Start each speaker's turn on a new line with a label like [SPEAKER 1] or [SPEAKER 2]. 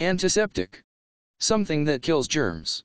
[SPEAKER 1] Antiseptic. Something that kills germs.